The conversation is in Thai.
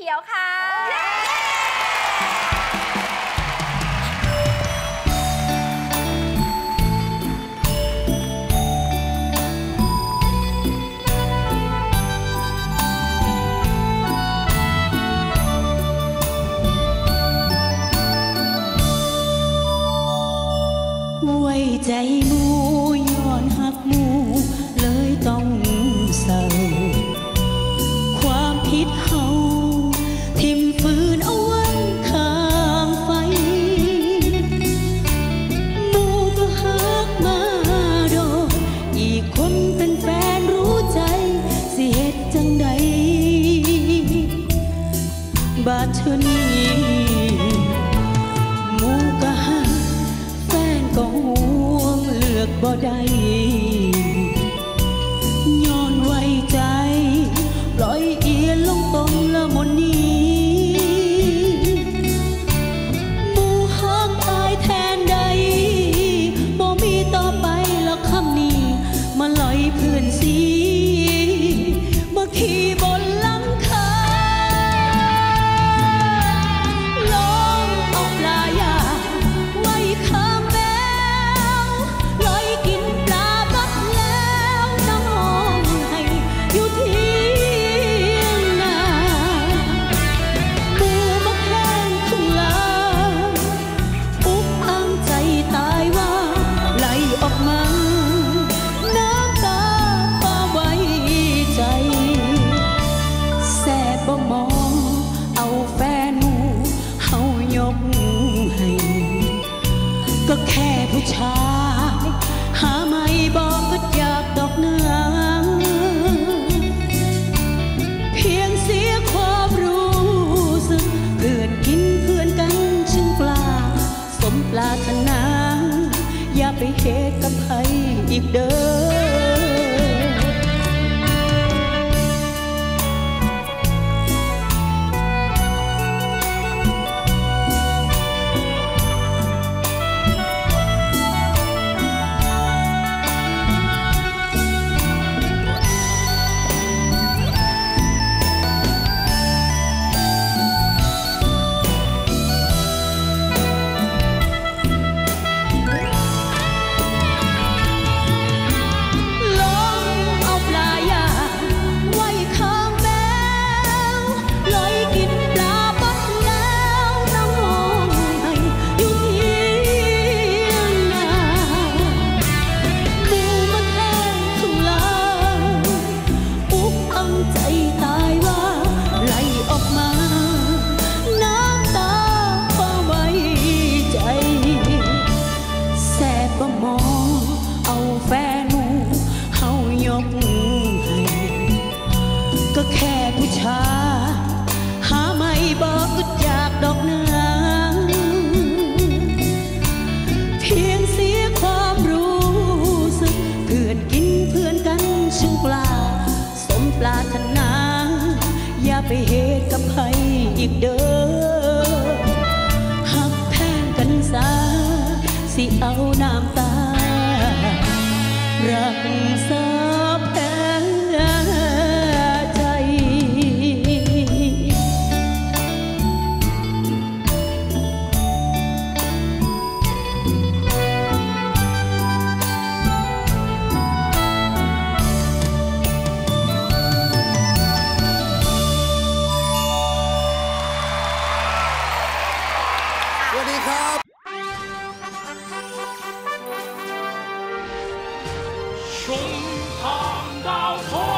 ขียวค่ะ ลือกบ่ได้ ก็แค่ผู้ชาย หาไม่บอกก็อยากดอกเนื้อเพียงเสียความรู้สึกเพื่อนกินเพื่อนกันฉันปลา สมปลารถนา อย่าไปเหตุกับใครอีกเด้อ แค่ผู้ชาย หาไม่บอกก็อยากดอกนางเพียงเสียความรู้สึก เพื่อนกินเพื่อนกันช่างกล้าสมปรารถนา อย่าไปเหตุกับใครอีกเด้อหักแพงกันซาสิเอาน้ำตา รักษา วัสดีครับ 胸膛到头。